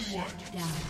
Soldiers, onward! Down.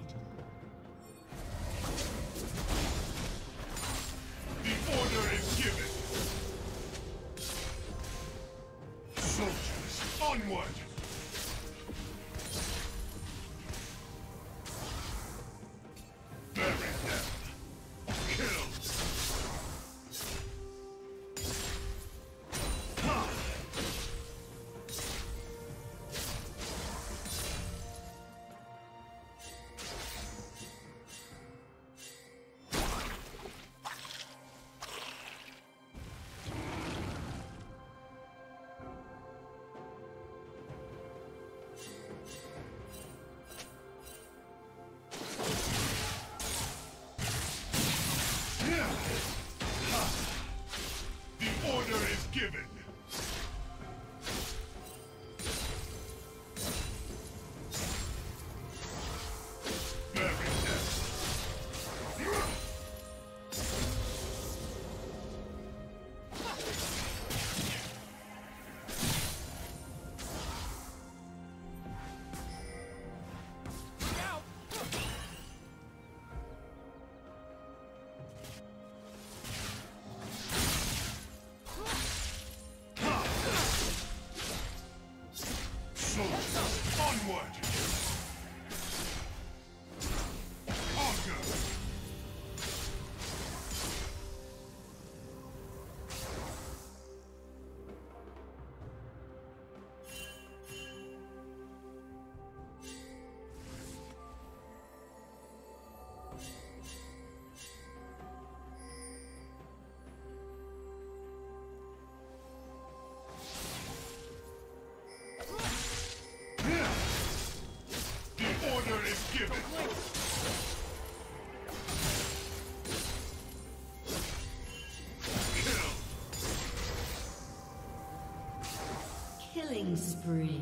Given. Killing spree.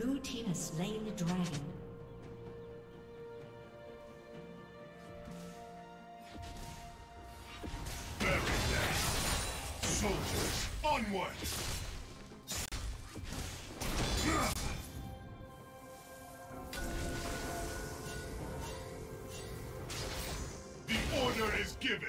Blue team has slain the dragon. Bury them. Soldiers, onward! The order is given.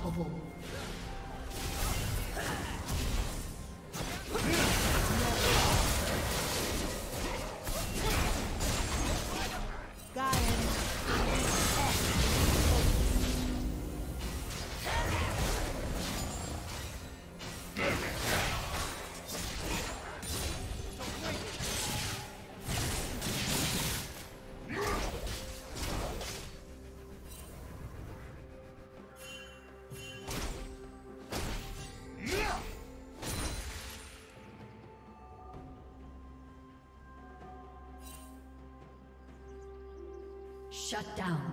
Shut down.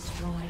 destroyed.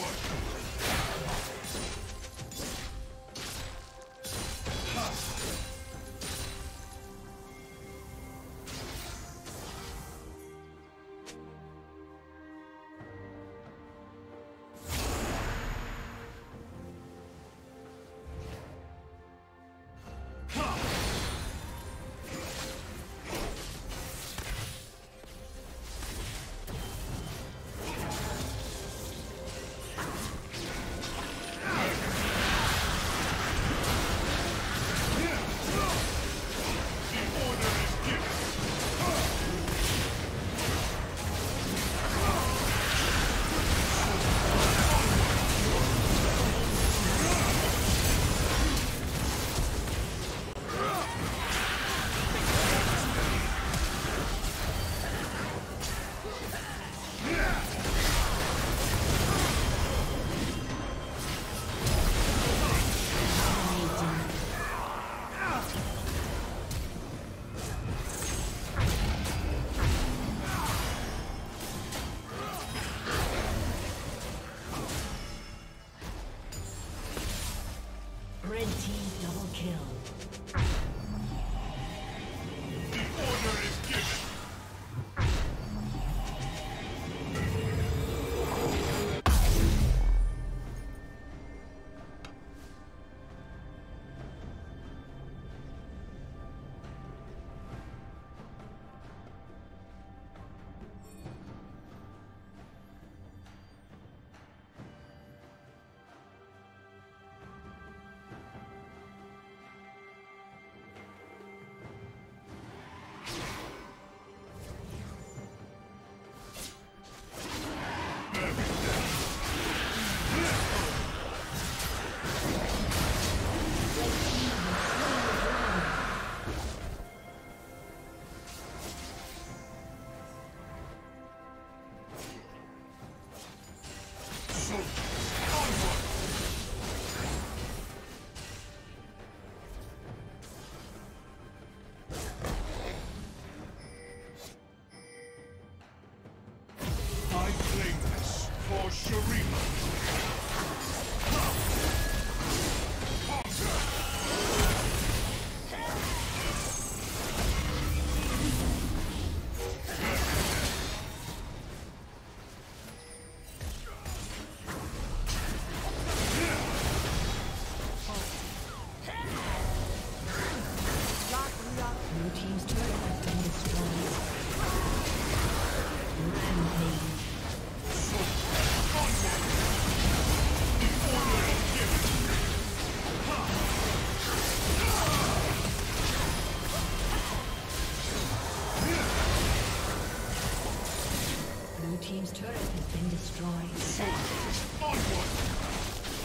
Onward!